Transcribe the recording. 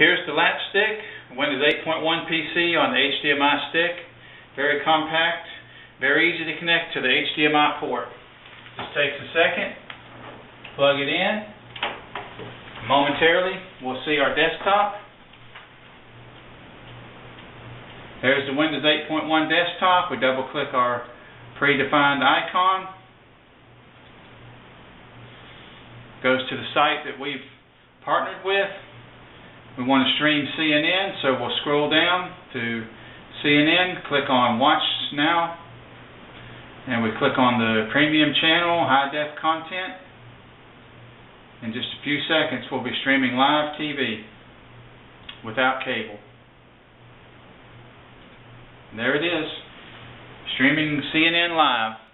Here's the latch stick, Windows 8.1 PC on the HDMI stick. Very compact, very easy to connect to the HDMI port. Just takes a second, plug it in. Momentarily, we'll see our desktop. There's the Windows 8.1 desktop. We double click our predefined icon. Goes to the site that we've partnered with. We want to stream CNN, so we'll scroll down to CNN, click on Watch Now, and we click on the premium channel, high def content. In just a few seconds, we'll be streaming live TV without cable. And there it is, streaming CNN live.